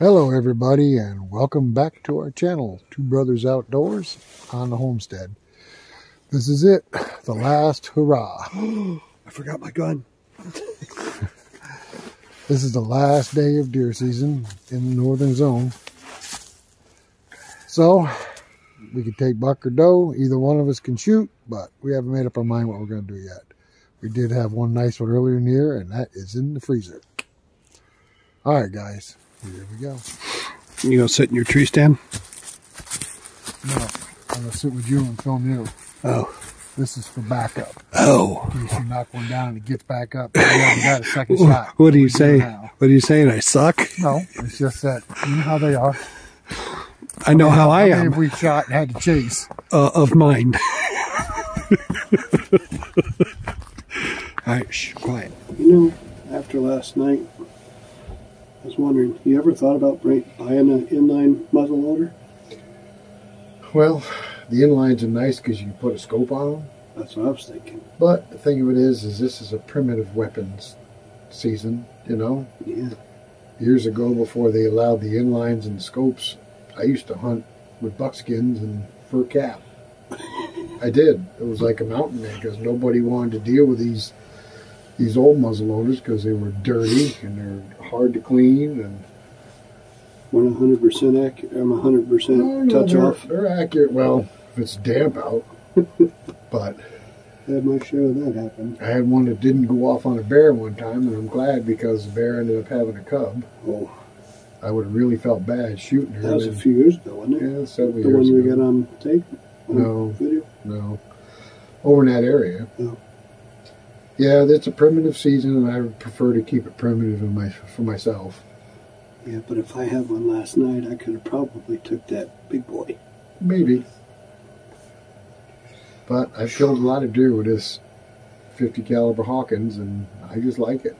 Hello everybody and welcome back to our channel, Two Brothers Outdoors on the Homestead. This is it, the last hurrah. I forgot my gun. this is the last day of deer season in the northern zone. So, we can take buck or doe, either one of us can shoot, but we haven't made up our mind what we're going to do yet. We did have one nice one earlier in the year and that is in the freezer. Alright guys, here we go. You gonna sit in your tree stand? No, I'm gonna sit with you and film you. Oh. This is for backup. Oh. In case you knock one down and it gets back up. You haven't got a second shot. What do you say? What are you saying? I suck? No, it's just that you know how they are. I know how, I am. If we shot and had to chase. Uh, of mine. All right, shh, quiet. You know, after last night, Wondering, you ever thought about buying an inline muzzle loader? Well, the inlines are nice because you can put a scope on them. That's what I was thinking. But the thing of it is, is this is a primitive weapons season, you know? Yeah. Years ago, before they allowed the inlines and scopes, I used to hunt with buckskins and fur cap. I did. It was like a mountain man because nobody wanted to deal with these these old muzzle loaders because they were dirty and they're hard to clean and One hundred percent accurate. I'm 100 percent touch they're, off. They're accurate. Well, if it's damp out, but I had my share of that happen. I had one that didn't go off on a bear one time, and I'm glad because the bear ended up having a cub. Oh, I would have really felt bad shooting her. that was a few years ago, wasn't it? yeah, several the years one we got on tape. on No. Video. No, over in that area. No. Yeah, it's a primitive season, and I would prefer to keep it primitive in my for myself. Yeah, but if I had one last night, I could have probably took that big boy. Maybe. But I've killed a lot of deer with this 50 caliber Hawkins, and I just like it.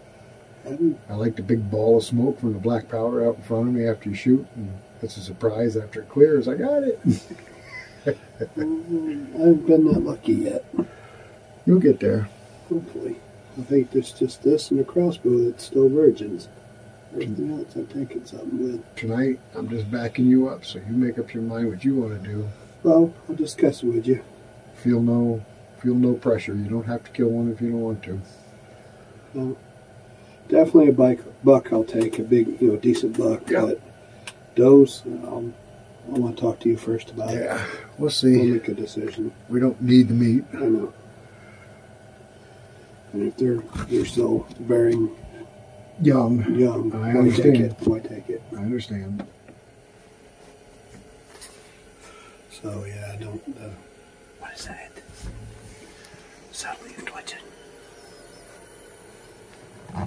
Hadn't- I like the big ball of smoke from the black powder out in front of me after you shoot, and it's a surprise after it clears. I got it. Mm, I haven't been that lucky yet. You'll get there. Hopefully. I think there's just this and a crossbow that's still virgins. Everything else I've taken something with. Tonight, I'm just backing you up, so you make up your mind what you want to do. Well, I'll discuss it with you. Feel no, feel no pressure. You don't have to kill one if you don't want to. Well, definitely a bike, buck I'll take, a big, you know, decent buck. Yeah. But does, um, I want to talk to you first about it. Yeah, we'll see. We'll make a decision. We don't need the meat. I know. And if they're they're still bearing Young. young, I why take understand. it? Why take it? I understand. So yeah, I don't. Uh, what is that? Saddle leaf twitching. I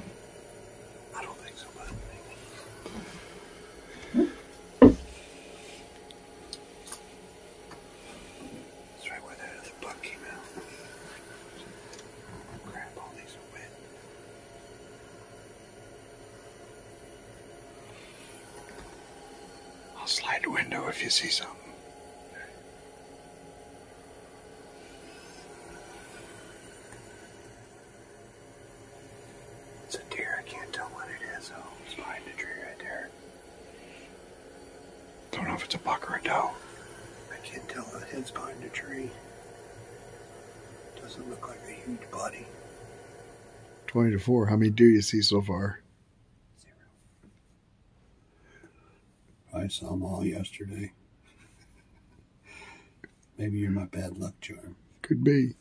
don't think so, but That's right where that other buck came out. Crap, all these are wet. I'll slide the window if you see something. It's a deer. I can't tell what it is. It's behind the tree right there. Don't know if it's a buck or a doe. I can't tell the head's behind the tree. Doesn't look like a huge body. 20 to 4. How many do you see so far? Them all yesterday. Maybe you're my bad luck charm. Could be.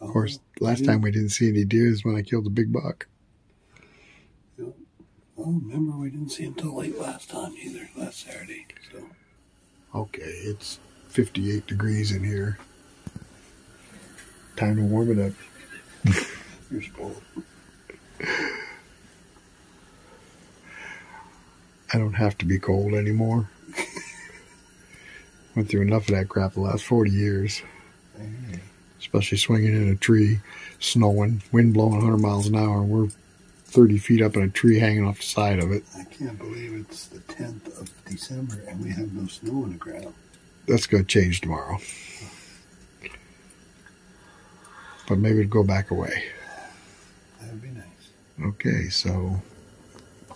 Of course, oh, last time we didn't see any deer is when I killed the big buck. Oh, remember we didn't see him till late last time either, last Saturday. So Okay, it's 58 degrees in here. Time to warm it up. you're spoiled. I don't have to be cold anymore. Went through enough of that crap the last 40 years. Especially swinging in a tree, snowing, wind blowing 100 miles an hour. and We're 30 feet up in a tree hanging off the side of it. I can't believe it's the 10th of December and we have no snow on the ground. That's going to change tomorrow. But maybe it'll go back away. That would be nice. Okay, so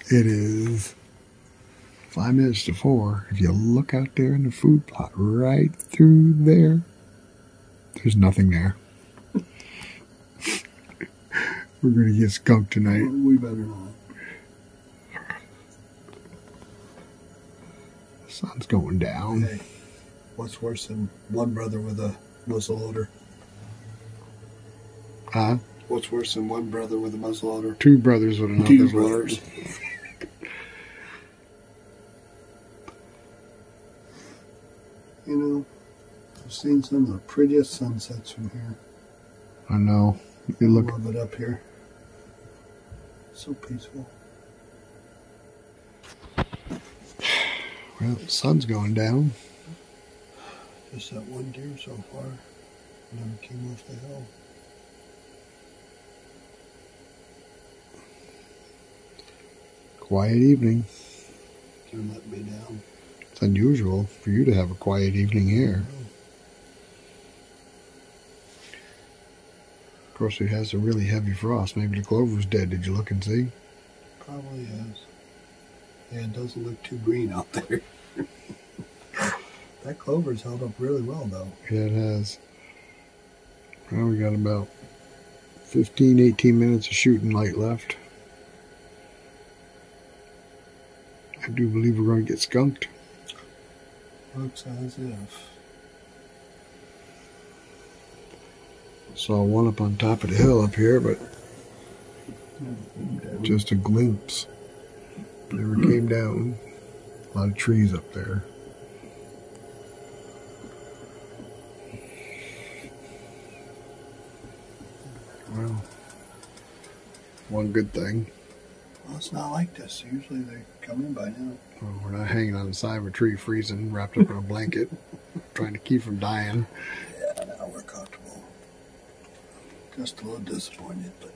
It is five minutes to four. If you look out there in the food plot, right through there, there's nothing there. We're gonna get skunked tonight. We better not. The sun's going down. Hey, what's worse than one brother with a muzzleloader? Huh? What's worse than one brother with a muzzleloader? Two brothers with another Two brothers. You know, I've seen some of the prettiest sunsets from here. I know. You look. Love it up here. So peaceful. Well, the sun's going down. Just that one deer so far. Never came off the hill. Quiet evening. Can let me down. It's unusual for you to have a quiet evening here. Of course, it has a really heavy frost. Maybe the clover's dead. Did you look and see? Probably is. Yeah, it doesn't look too green out there. that clover's held up really well, though. Yeah, it has. Well, we got about 15, 18 minutes of shooting light left. I do believe we're going to get skunked. Looks as if. Saw one up on top of the hill up here, but just a glimpse. Never came down. A lot of trees up there. Well, one good thing. Well, it's not like this. Usually they come in by now. Well, we're not hanging on the side of a tree freezing, wrapped up in a blanket, trying to keep from dying. Yeah, now we're comfortable. Just a little disappointed, but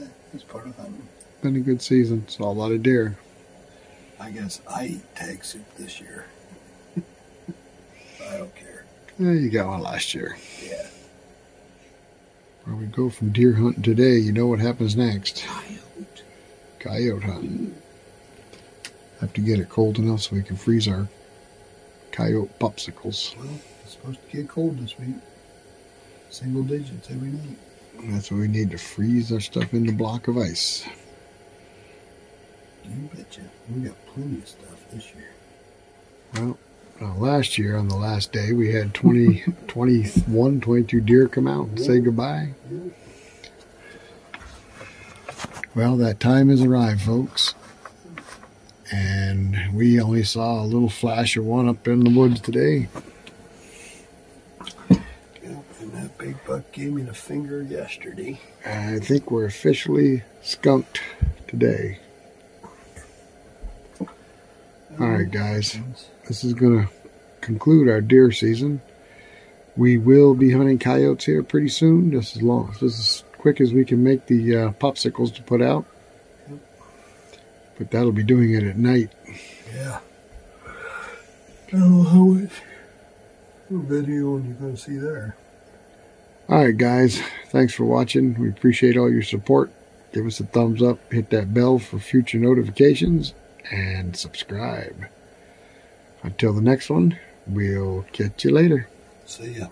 eh, it's part of hunting. Been a good season. Saw a lot of deer. I guess I eat tag soup this year. I don't care. Yeah, you got one last year. Yeah. Where we go from deer hunting today, you know what happens next. Coyote. Hunting. Have to get it cold enough so we can freeze our coyote popsicles. Well, it's supposed to get cold this week. Single digits every night. That's what we need to freeze our stuff in the block of ice. You betcha. We got plenty of stuff this year. Well, uh, last year on the last day, we had 20, 21, 22 deer come out and say goodbye. Yeah. Well, that time has arrived, folks. And we only saw a little flash of one up in the woods today. Yeah, and that big buck gave me the finger yesterday. I think we're officially skunked today. All right, guys. This is going to conclude our deer season. We will be hunting coyotes here pretty soon, just as long, just as quick as we can make the uh, popsicles to put out. But that'll be doing it at night. Yeah. I don't know how much video you're going to see there. All right, guys. Thanks for watching. We appreciate all your support. Give us a thumbs up, hit that bell for future notifications, and subscribe. Until the next one, we'll catch you later. See ya.